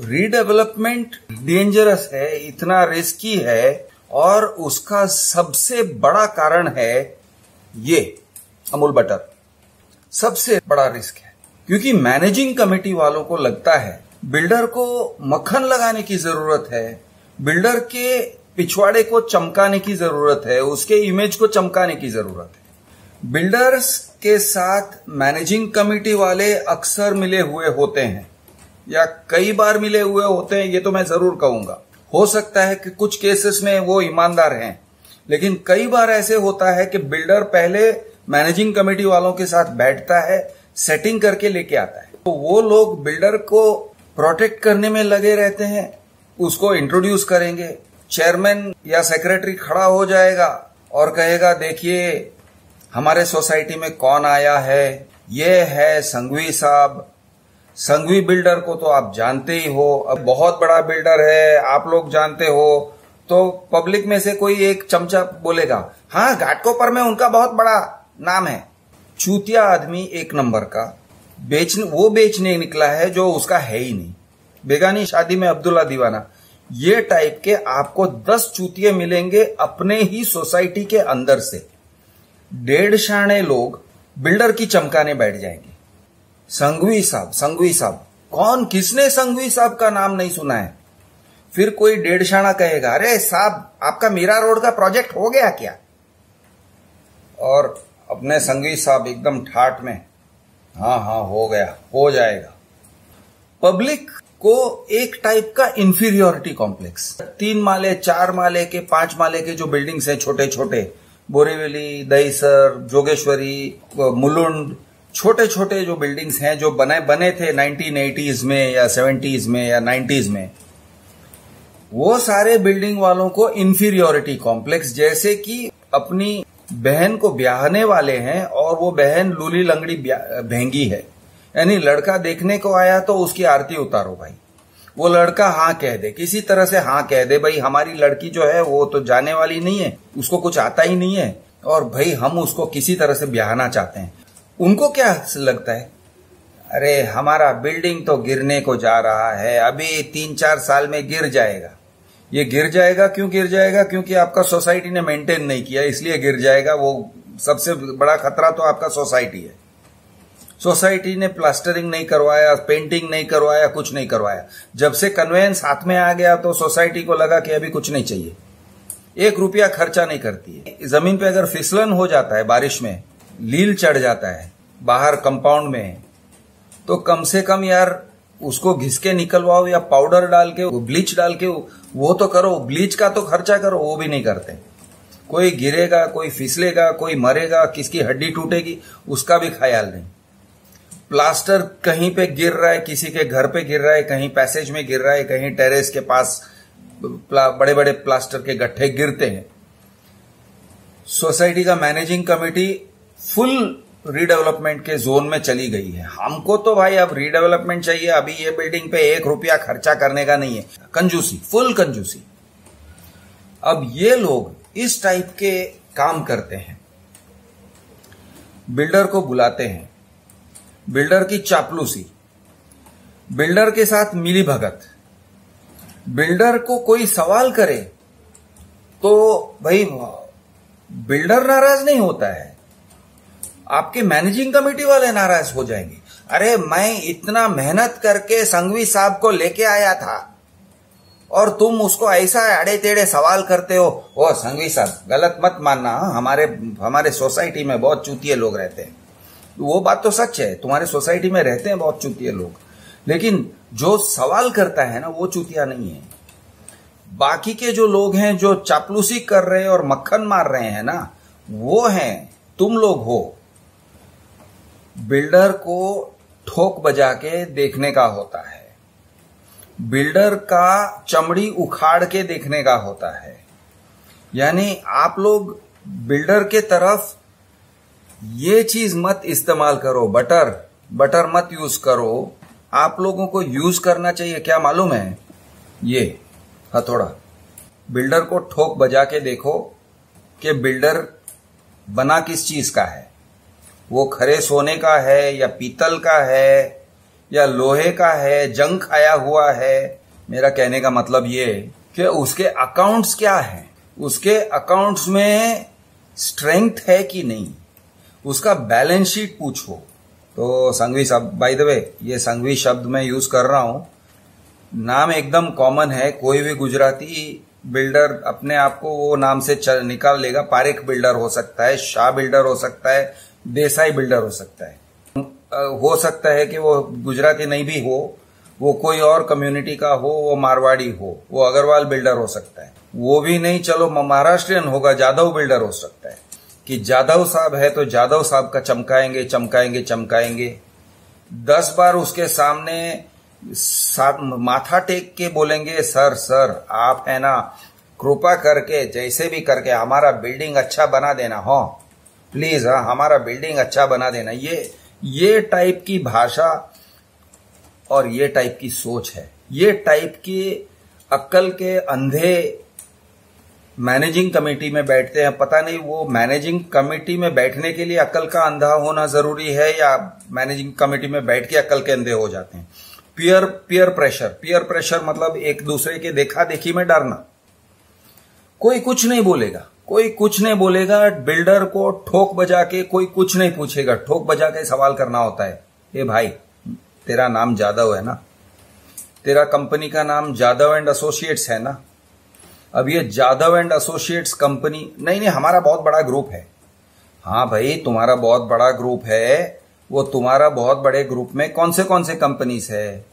Redevelopment dangerous है, इतना risky है, और उसका सबसे बड़ा कारण है ये, अमूल बटर। सबसे बड़ा रिस्क है। क्योंकि मैनेजिंग कमेटी वालों को लगता है बिल्डर को मक्खन लगाने की ज़रूरत है बिल्डर के पिछवाड़े को चमकाने की ज़रूरत है, उसके इमेज को चमकाने की ज़रूरत है। बिल्डर्स के साथ मैनेजिंग कमेटी वाले अक्सर मिले हुए होते हैं। या कई बार मिले हुए होते हैं, ये तो मैं ज़रूर कहूँगा। हो सकता है कि कुछ केसेस में वो ईमानदार हैं, लेकिन कई बार ऐसे होता है कि बिल्डर पहले मैनेजिंग कमेटी वालों के साथ बैठता है सेटिंग करके लेके आता है। तो वो लोग बिल्डर को प्रोटेक्ट करने में लगे रहते हैं, उसको इंट्रोड्यूस करेंगे। चेयरमैन या सेक्रेटरी खड़ा हो जाएगा और कहेगा, देखिए, हमारे सोसाइटी में कौन आया है? ये है संघवी साहब संघवी बिल्डर को तो आप जानते ही हो, अब बहुत बड़ा बिल्डर है, आप लोग जानते हो तो पब्लिक में से कोई एक चमचा बोलेगा हाँ घाटकोपर में उनका बहुत बड़ा नाम है। चूतिया आदमी एक नंबर का, बेचने, वो बेचने निकला है जो उसका है ही नहीं। बेगानी शादी में अब्दुल्ला दीवाना, ये टाइप के आपको दस चूतिये मिलेंगे अपने ही सोसाइटी के अंदर से। डेढ़ शाणे लोग बिल्डर की चमकाने बैठ जाएँगे। संघवी साहब संघवी साहब। कौन, किसने संघवी साहब का नाम नहीं सुना है? फिर कोई डेढ़ शाणा कहेगा, अरे साहब, आपका मीरा रोड का प्रोजेक्ट हो गया क्या? और अपने संघवी साहब एकदम ठाट में हाँ हाँ हो गया, हो जाएगा। पब्लिक को एक टाइप का इंफीरियोरिटी कॉम्प्लेक्स तीन माले, चार माले के, पाँच माले के जो बिल्डिंग्स हैं छोटे छोटे बोरीवली, दहीसर, जोगेश्वरी, मुलुंड छोटे छोटे जो बिल्डिंग्स हैं, जो बने बने थे 1980s में या 70s में या 90s में, वो सारे बिल्डिंग वालों को इंफीरियोरिटी कॉम्प्लेक्स जैसे कि अपनी बहन को ब्याहने वाले हैं और वो बहन लूली लंगड़ी भेंगी है। यानी लड़का देखने को आया तो उसकी आरती उतारो भाई। वो लड़का हाँ कह दे, किसी तरह से हाँ कह दे, भाई हमारी लड़की जो है वो तो जाने वाली नहीं है, उसको कुछ आता ही नहीं है और भाई हम उसको किसी तरह से ब्याहना चाहते हैं। उनको क्या लगता है? अरे, हमारा बिल्डिंग तो गिरने को जा रहा है, अभी तीन चार साल में गिर जाएगा। ये गिर जाएगा? क्यों गिर जाएगा? क्योंकि आपका सोसाइटी ने मेंटेन नहीं किया, इसलिए गिर जाएगा। वो सबसे बड़ा खतरा तो आपका सोसाइटी है। सोसाइटी ने प्लास्टरिंग नहीं करवाया, पेंटिंग नहीं करवाया, कुछ नहीं करवाया। जब से कन्वेंस हाथ में आ गया तो सोसाइटी को लगा कि अभी कुछ नहीं चाहिए। एक रुपया खर्चा नहीं करती है। ज़मीन पे अगर फिसलन हो जाता है बारिश में लील चढ़ जाता है, बाहर कंपाउंड में। तो कम से कम यार, उसको घिस के निकलवाओ या पाउडर डाल के ब्लीच डाल के, वो तो करो ब्लीच का तो खर्चा करो, वो भी नहीं करते। कोई गिरेगा, कोई फिसलेगा, कोई मरेगा, किसकी हड्डी टूटेगी, उसका भी ख्याल नहीं। प्लास्टर कहीं पे गिर रहा है, किसी के घर पे गिर रहा है, कहीं पैसेज में गिर रहा है, कहीं टेरेस के पास बड़े बड़े प्लास्टर के गट्ठे गिरते हैं। सोसाइटी का मैनेजिंग कमेटी फुल रीडेवलपमेंट के जोन में चली गई है। हमको तो भाई अब रीडेवलपमेंट चाहिए। अभी ये बिल्डिंग पे एक रुपया खर्चा करने का नहीं है। कंजूसी फुल कंजूसी। अब ये लोग इस टाइप के काम करते हैं। बिल्डर को बुलाते हैं। बिल्डर की चापलूसी। बिल्डर के साथ मिली भगत। बिल्डर को कोई सवाल करे तो भाई बिल्डर नाराज़ नहीं होता है। आपके मैनेजिंग कमेटी वाले नाराज़ हो जाएँगे। अरे मैं इतना मेहनत करके संघवी साहब को लेके आया था और तुम उसको ऐसा अड़े टेढ़े सवाल करते हो। ओ संघवी साहब गलत मत मानना हाँ, हमारे हमारे सोसाइटी में बहुत चूतिए लोग रहते हैं। वो बात तो सच है तुम्हारे सोसाइटी में रहते हैं बहुत चूतिए लोग। लेकिन जो सवाल करता है ना वो चूतिया नहीं है। बाकी के जो लोग हैं जो चापलूसी कर रहे हैं और मक्खन मार रहे हैं ना वो हैं तुम लोग हो। बिल्डर को ठोक बजा के देखने का होता है। बिल्डर का चमड़ी उखाड़ के देखने का होता है। यानी आप लोग बिल्डर के तरफ़ ये चीज़ मत इस्तेमाल करो, बटर बटर मत यूज़ करो। आप लोगों को यूज़ करना चाहिए, क्या मालूम है? ये हथौड़ा बिल्डर को ठोक बजा के देखो कि बिल्डर बना किस चीज़ का है। वो खरे सोने का है, या पीतल का है, या लोहे का है जंग खाया हुआ है, मेरा कहने का मतलब ये कि उसके अकाउंट्स क्या है? उसके अकाउंट्स में स्ट्रेंथ है कि नहीं? उसका बैलेंस शीट पूछो। तो संघवी शब्द बाय द वे ये संघवी शब्द मैं यूज़ कर रहा हूँ। नाम एकदम कॉमन है, कोई भी गुजराती बिल्डर अपने आप को वो नाम से निकाल लेगा, पारेख बिल्डर हो सकता है, शाह बिल्डर हो सकता है देसाई बिल्डर हो सकता है। हो सकता है कि वो गुजराती नहीं भी हो, वो कोई और कम्युनिटी का हो, वो मारवाड़ी हो, वो अग्रवाल बिल्डर हो सकता है। वो भी नहीं, चलो महाराष्ट्रियन होगा जादव बिल्डर हो सकता है। कि जादव साहब है तो जादव साहब का चमकाएँगे चमकाएँगे चमकाएँगे। दस बार उसके सामने माथा टेक के बोलेंगे, सर सर, आप है ना, कृपा करके, जैसे भी करके हमारा बिल्डिंग अच्छा बना देना, हो। प्लीज़ हाँ हमारा बिल्डिंग अच्छा बना देना। ये ये टाइप की भाषा और ये टाइप की सोच है। ये टाइप की अक्ल के अंधे मैनेजिंग कमेटी में बैठते हैं। पता नहीं, वो मैनेजिंग कमेटी में बैठने के लिए अक्ल का अंधा होना ज़रूरी है या मैनेजिंग कमेटी में बैठ के अक्ल के अंधे हो जाते हैं? पियर पियर प्रेशर पियर प्रेशर मतलब एक दूसरे के देखा देखी में डरना। कोई कुछ नहीं बोलेगा। कोई कुछ नहीं बोलेगा, बिल्डर को ठोक बजा के कोई कुछ नहीं पूछेगा। ठोक बजा के सवाल करना होता है। ए भाई, तेरा नाम जादव है ना? तेरा कंपनी का नाम जादव एंड एसोसिएट्स है ना? अब ये जादव एंड एसोसिएट्स कंपनी, नहीं नहीं, हमारा बहुत बड़ा ग्रुप है। हाँ भाई, तुम्हारा बहुत बड़ा ग्रुप है। वो तुम्हारा बहुत बड़े ग्रुप में कौन से कौन से कंपनीज़ है?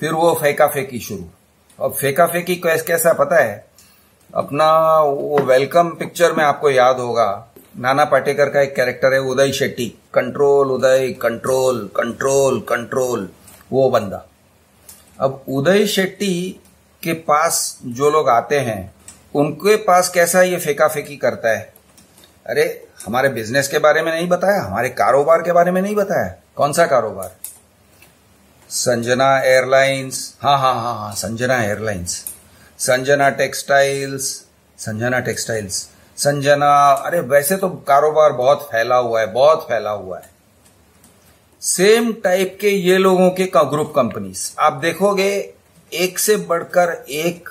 फिर वो फेंका फेंकी शुरू। अब फेंका फेंकी कैसा पता है? अपना वो वेलकम पिक्चर में आपको याद होगा। नाना पाटेकर का एक कैरेक्टर है, Uday Shetty. Control Uday control control control वो बंदा। अब उदय शेट्टी के पास जो लोग आते हैं, उनके पास कैसा ये फेंका फेंकी करता है? अरे, हमारे बिज़नेस के बारे में नहीं बताया, हमारे कारोबार के बारे में नहीं बताया। कौन सा कारोबार? संजना एयरलाइंस हाँ हाँ हाँ हाँ Sanjana airlines Sanjana textiles Sanjana textiles, Sanjana, अरे वैसे तो कारोबार बहुत फैला हुआ है, बहुत फैला हुआ है। सेम टाइप के ये लोगों के ग्रुप कंपनीज़ आप देखोगे, एक से बढ़कर एक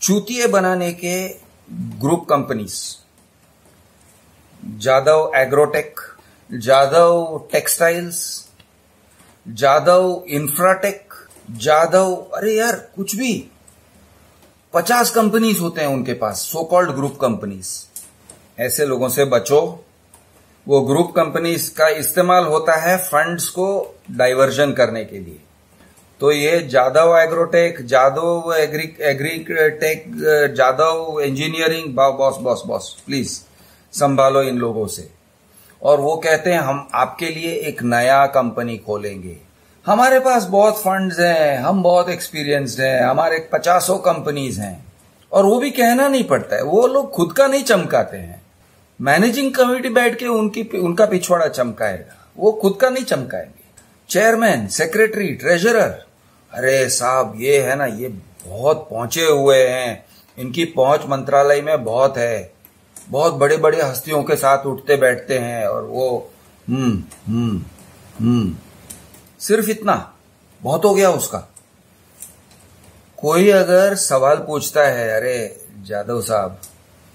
चूतिए बनाने के group companies Jadhav agrotech Jadhav textiles Jadhav infratech Jadhav अरे यार, कुछ भी। पचास कंपनीज़ होते हैं उनके पास सो कॉल्ड ग्रुप कंपनीज़ ऐसे लोगों से बचो। वो ग्रुप कंपनीज़ का इस्तेमाल होता है फंड्स को डाइवर्जन करने के लिए। तो ये Jadhav agrotech Jadhav agri agritech Jadhav engineering boss boss boss please संभालो इन लोगों से। और वो कहते हैं, हम आपके लिए एक नया कंपनी खोलेंगे। हमारे पास बहुत फंड्स हैं, हम बहुत एक्सपीरियंस्ड हैं, हमारे पचासों कंपनीज़ हैं। और वो भी कहना नहीं पड़ता है, वो लोग खुद का नहीं चमकाते हैं। मैनेजिंग कमेटी बैठ के उनकी, उनका पिछवाड़ा चमकाएगा, वो खुद का नहीं चमकाएँगे। चेयरमैन सेक्रेटरी ट्रेजरर अरे साहब, ये है ना, ये बहुत पहुँचे हुए हैं। इनकी पहुँच मंत्रालय में बहुत है। बहुत बड़े बड़े हस्तियों के साथ उठते बैठते हैं और वो हम्म हम्म हम्म। सिर्फ़ इतना? बहुत हो गया उसका। कोई अगर सवाल पूछता है अरे जादव साहब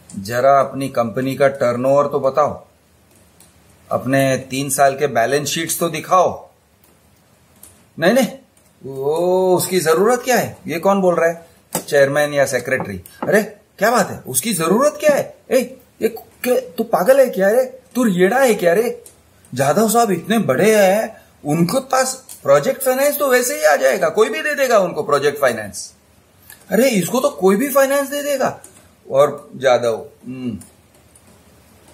जरा अपनी कंपनी का टर्नओवर तो बताओ। अपने तीन साल के बैलेंस शीट्स तो दिखाओ। नहीं नहीं वो उसकी ज़रूरत क्या है? ये कौन बोल रहा है? चेयरमैन या सेक्रेटरी अरे क्या बात है? उसकी ज़रूरत क्या है? ए, ये तू पागल है क्या रे? तू रेड़ा है क्या रे? जाधव साहब इतने बड़े हैं उनके पास प्रोजेक्ट फाइनेंस तो वैसे ही आ जाएगा कोई भी दे देगा उनको प्रोजेक्ट फाइनेंस अरे इसको तो कोई भी फाइनेंस दे देगा। और जादव हम्म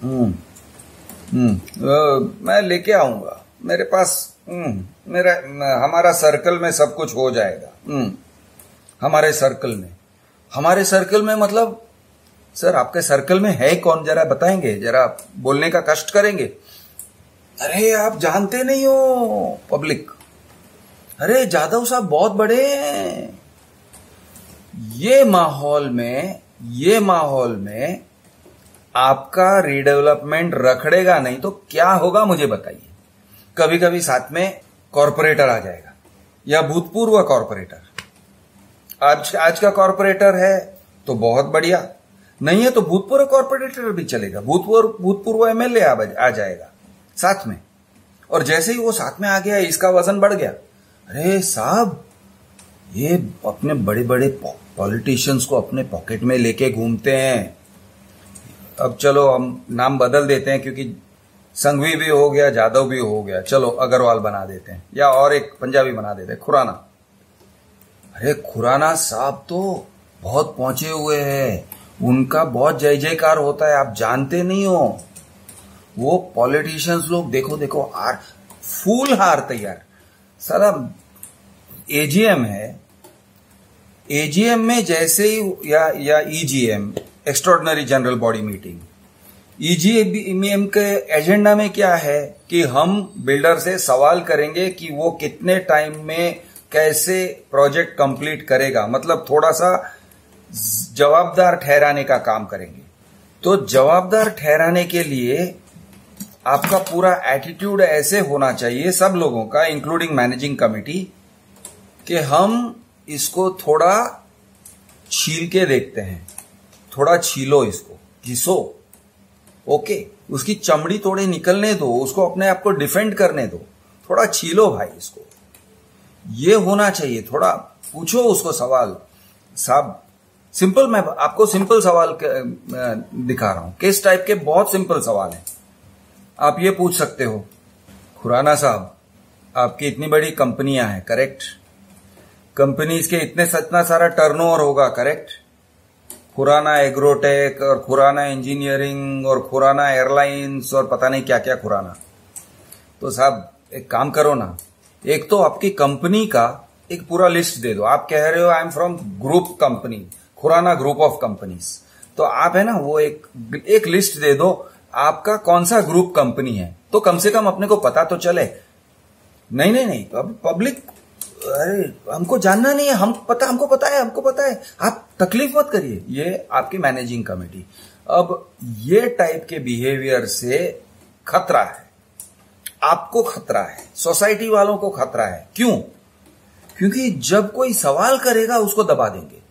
हम्म, हम्म मैं लेके आऊँगा। मेरे पास मेरा हमारा सर्कल में सब कुछ हो जाएगा। हमारे सर्कल में। हमारे सर्कल में मतलब सर आपके सर्कल में है कौन? जरा बताएँगे जरा बोलने का कष्ट करेंगे। अरे, आप जानते नहीं हो पब्लिक अरे, जादव साहब बहुत बड़े हैं। ये माहौल में, ये माहौल में आपका रीडेवलपमेंट रखड़ेगा नहीं तो क्या होगा मुझे बताइए। कभी कभी साथ में कॉरपोरेटर आ जाएगा, या भूतपूर्व कॉरपोरेटर आज आज का कॉरपोरेटर है तो बहुत बढ़िया। नहीं है तो भूतपूर्व कॉरपोरेटर भी चलेगा। भूतपूर्व भूतपूर्व एमएलए आ जाएगा। साथ में। और जैसे ही वो साथ में आ गया, इसका वज़न बढ़ गया। अरे साहब, ये अपने बड़े बड़े पॉलिटिशियंस को अपने पॉकेट में लेके घूमते हैं। अब चलो, हम नाम बदल देते हैं क्योंकि संघवी भी हो गया, जादव भी हो गया। चलो, अग्रवाल बना देते हैं। या और एक पंजाबी बना देते हैं, खुराना। अरे खुराना साहब तो बहुत पहुँचे हुए हैं। उनका बहुत जय जयकार होता है, आप जानते नहीं हो। वो पॉलिटिशियंस लोग, देखो देखो, हार, फूल हार तैयार। सारा एजीएम है। एजीएम में जैसे ही, या या EGM extraordinary general body meeting EGM के एजेंडा में क्या है कि हम बिल्डर से सवाल करेंगे कि वो कितने टाइम में कैसे प्रोजेक्ट कंप्लीट करेगा। मतलब थोड़ा सा जवाबदार ठहराने का काम करेंगे। तो जवाबदार ठहराने के लिए आपका पूरा एटीट्यूड ऐसे होना चाहिए सब लोगों का इंक्लूडिंग मैनेजिंग कमेटी कि हम इसको थोड़ा छील के देखते हैं। थोड़ा छीलो इसको। घिसो। ओके उसकी चमड़ी थोड़ी निकलने दो, उसको अपने आप को डिफेंड करने दो। थोड़ा छीलो भाई इसको। ये होना चाहिए। थोड़ा पूछो उसको सवाल। साहब सिंपल मैं आपको सिंपल सवाल दिखा रहा हूँ। किस टाइप के बहुत सिंपल सवाल है। आप ये पूछ सकते हो, खुराना साहब, आपकी इतनी बड़ी कंपनियाँ हैं करेक्ट कंपनीज़ के इतने इतना सारा टर्नओवर होगा करेक्ट खुराना एग्रोटेक और खुराना इंजीनियरिंग और खुराना एयरलाइंस और पता नहीं क्या क्या खुराना। तो साहब, एक काम करो ना, एक तो आपकी कंपनी का एक पूरा लिस्ट दे दो। आप कह रहे हो I am from group company Khurana group of companies तो आप है ना, वो एक एक लिस्ट दे दो आपका कौन सा ग्रुप कंपनी है? तो कम से कम अपने को पता तो चले। नहीं नहीं नहीं, अब पब्लिक अरे, हमको जानना नहीं है, हम पता, हमको पता है, हमको पता है। आप तकलीफ़ मत करिए। ये आपकी मैनेजिंग कमेटी अब ये टाइप के बिहेवियर से खतरा है। आपको खतरा है। सोसाइटी वालों को खतरा है। क्यों? क्योंकि जब कोई सवाल करेगा, उसको दबा देंगे।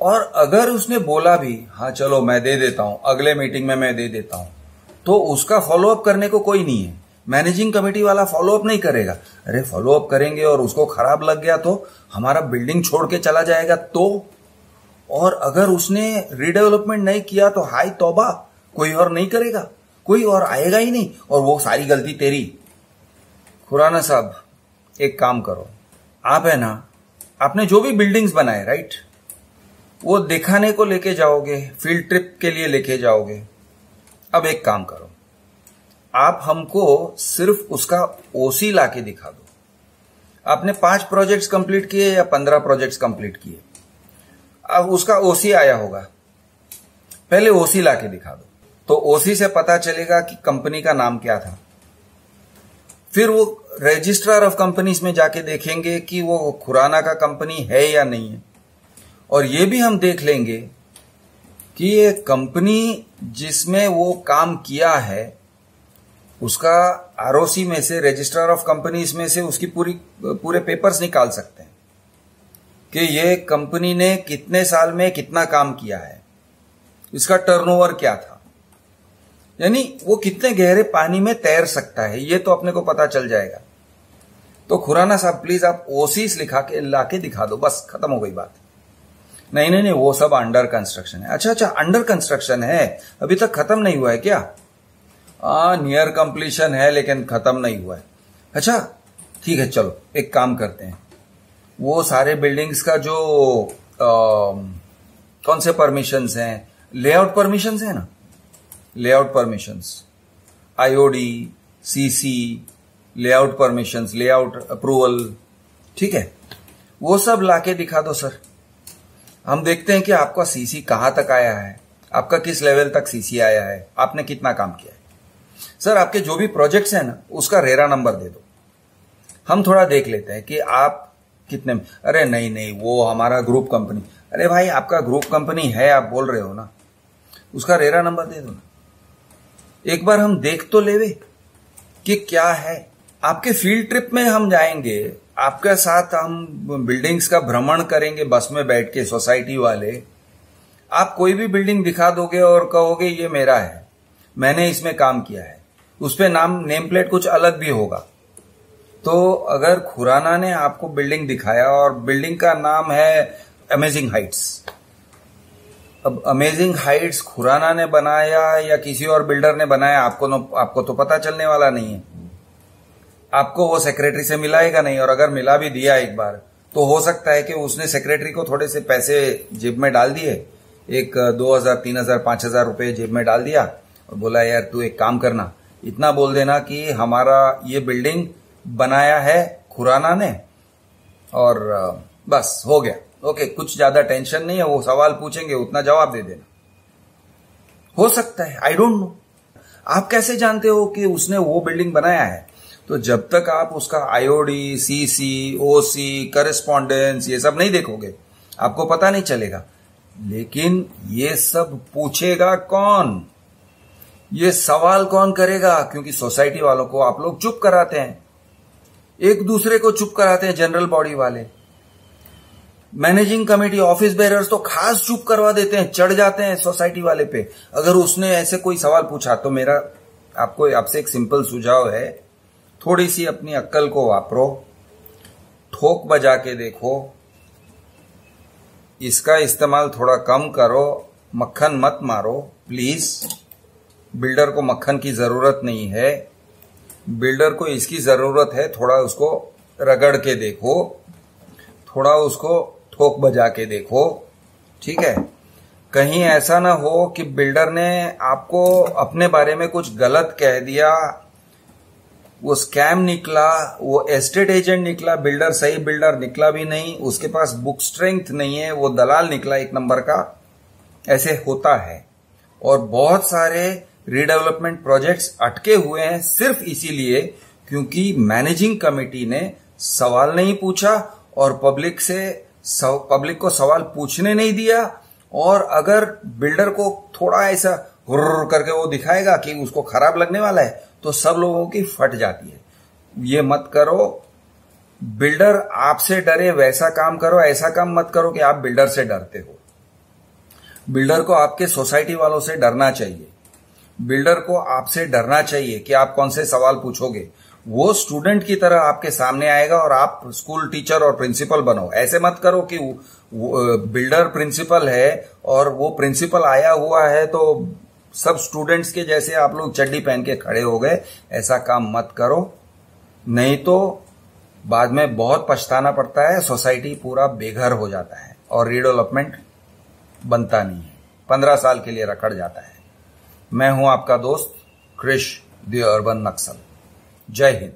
और अगर उसने बोला भी हाँ चलो, मैं दे देता हूँ, अगले मीटिंग में मैं दे देता हूँ तो उसका फॉलोअप करने को कोई नहीं है। मैनेजिंग कमेटी वाला फॉलोअप नहीं करेगा। अरे फॉलोअप करेंगे और उसको खराब लग गया तो हमारा बिल्डिंग छोड़ के चला जाएगा तो? और अगर उसने रिडेवलपमेंट नहीं किया तो हाई तोबा, कोई और नहीं करेगा? कोई और आएगा ही नहीं, और वो सारी गलती तेरी। खुराना साहब, एक काम करो। आप है ना, आपने जो भी बिल्डिंग्स बनाए राइट वो दिखाने को लेके जाओगे फ़ील्ड ट्रिप के लिए लेके जाओगे। अब एक काम करो। आप हमको सिर्फ़ उसका ओसी लाके दिखा दो। आपने पाँच प्रोजेक्ट्स कंप्लीट किए या पंद्रह प्रोजेक्ट्स कंप्लीट किए? अब उसका ओसी आया होगा। पहले ओसी लाके दिखा दो। तो ओसी से पता चलेगा कि कंपनी का नाम क्या था। फिर वो रजिस्ट्रार ऑफ़ कंपनीज़ में जाके देखेंगे कि वो खुराना का कंपनी है या नहीं है। और ये भी हम देख लेंगे कि ये कंपनी जिसमें वो काम किया है, उसका आरओसी में से, रजिस्ट्रार ऑफ़ कंपनीज़ में से उसकी पूरी, पूरे पेपर्स निकाल सकते हैं कि ये कंपनी ने कितने साल में कितना काम किया है। इसका टर्नओवर क्या था? यानी वो कितने गहरे पानी में तैर सकता है, ये तो अपने को पता चल जाएगा। तो खुराना साहब प्लीज़ आप ओसीस लिखा के, लाके दिखा दो, बस खत्म हो गई बात। नहीं नहीं नहीं वो सब अंडर कंस्ट्रक्शन है। अच्छा अच्छा अंडर कंस्ट्रक्शन है। अभी तक खत्म नहीं हुआ है क्या? नियर कंप्लीशन है लेकिन खत्म नहीं हुआ है। अच्छा ठीक है चलो एक काम करते हैं। वो सारे बिल्डिंग्स का जो आ, कौन से परमिशंस हैं? लेआउट परमिशंस है ना? Layout permissions IOD CC layout permissions layout approval ठीक है? वो सब लाके दिखा दो सर। हम देखते हैं कि आपका सीसी कहाँ तक आया है। आपका किस लेवल तक सीसी आया है। आपने कितना काम किया है। सर, आपके जो भी प्रोजेक्ट्स हैं ना, उसका रेरा नंबर दे दो। हम थोड़ा देख लेते हैं कि आप कितने अरे नहीं नहीं, वो हमारा ग्रुप कंपनी अरे भाई, आपका ग्रुप कंपनी है, आप बोल रहे हो ना। उसका रेरा नंबर दे दो ना। एक बार हम देख तो लेवे कि क्या है। आपके फ़ील्ड ट्रिप में हम जाएँगे आपके साथ हम बिल्डिंग्स का भ्रमण करेंगे बस में बैठ के सोसाइटी वाले। आप कोई भी बिल्डिंग दिखा दोगे और कहोगे, ये मेरा है। मैंने इसमें काम किया है। उस पर नाम नेम प्लेट कुछ अलग भी होगा। तो अगर खुराना ने आपको बिल्डिंग दिखाया और बिल्डिंग का नाम है अमेजिंग हाइट्स अब अमेजिंग हाइट्स खुराना ने बनाया या किसी और बिल्डर ने बनाया, आपको आपको तो पता चलने वाला नहीं है। आपको वो सेक्रेटरी से मिलाएगा नहीं, और अगर मिला भी दिया एक बार तो हो सकता है कि उसने सेक्रेटरी को थोड़े से पैसे जेब में डाल दिए। एक, दो हज़ार, तीन हज़ार, पाँच हज़ार रुपए जेब में डाल दिया और बोला, यार, तू एक काम करना। इतना बोल देना कि हमारा ये बिल्डिंग बनाया है खुराना ने और, बस, हो गया। ओके कुछ ज़्यादा टेंशन नहीं है, वो सवाल पूछेंगे, उतना जवाब दे देना। हो सकता है आई डोंट नो आप कैसे जानते हो कि उसने वो बिल्डिंग बनाया है? तो जब तक आप उसका आईओडी सीसी ओसी करस्पॉन्डेंस ये सब नहीं देखोगे, आपको पता नहीं चलेगा। लेकिन ये सब पूछेगा कौन? ये सवाल कौन करेगा? क्योंकि सोसाइटी वालों को आप लोग चुप कराते हैं। एक दूसरे को चुप कराते हैं, जनरल बॉडी वाले। मैनेजिंग कमेटी, ऑफ़िस बेरर्स तो खास चुप करवा देते हैं, चढ़ जाते हैं सोसाइटी वाले पे। अगर उसने ऐसे कोई सवाल पूछा तो मेरा, आपको, आपसे एक सिंपल सुझाव है। थोड़ी सी अपनी अक्कल को वापरो, ठोक बजा के देखो, इसका इस्तेमाल थोड़ा कम करो, मक्खन मत मारो प्लीज़ बिल्डर को मक्खन की ज़रूरत नहीं है। बिल्डर को इसकी ज़रूरत है, थोड़ा उसको रगड़ के देखो, थोड़ा उसको ठोक बजा के देखो, ठीक है? कहीं ऐसा ना हो कि बिल्डर ने आपको अपने बारे में कुछ गलत कह दिया वो स्कैम निकला, वो एस्टेट एजेंट निकला बिल्डर सही बिल्डर निकला भी नहीं, उसके पास बुक स्ट्रेंथ नहीं है, वो दलाल निकला एक नंबर का। ऐसे होता है। और बहुत सारे रीडेवलपमेंट प्रोजेक्ट्स अटके हुए हैं सिर्फ़ इसीलिए क्योंकि मैनेजिंग कमेटी ने सवाल नहीं पूछा और पब्लिक से पब्लिक को सवाल पूछने नहीं दिया। और अगर बिल्डर को थोड़ा ऐसा हुर्र करके वो दिखाएगा कि उसको खराब लगने वाला है तो सब लोगों की फट जाती है। ये मत करो, बिल्डर आपसे डरे, वैसा काम करो, ऐसा काम मत करो कि आप बिल्डर से डरते हो। बिल्डर को आपके सोसाइटी वालों से डरना चाहिए। बिल्डर को आपसे डरना चाहिए कि आप कौन से सवाल पूछोगे। वो स्टूडेंट की तरह आपके सामने आएगा और आप स्कूल टीचर और प्रिंसिपल बनो। ऐसे मत करो कि बिल्डर प्रिंसिपल है और वो प्रिंसिपल आया हुआ है तो सब स्टूडेंट्स के जैसे आप लोग चड्डी पहन के खड़े हो गए, ऐसा काम मत करो। नहीं तो बाद में बहुत पछताना पड़ता है सोसाइटी पूरा बेघर हो जाता है और रीडेवलपमेंट बनता नहीं है। पंद्रह साल के लिए रखड़ जाता है। मैं हूँ आपका दोस्त क्रिश दर्बन नक्सल जय हिंद।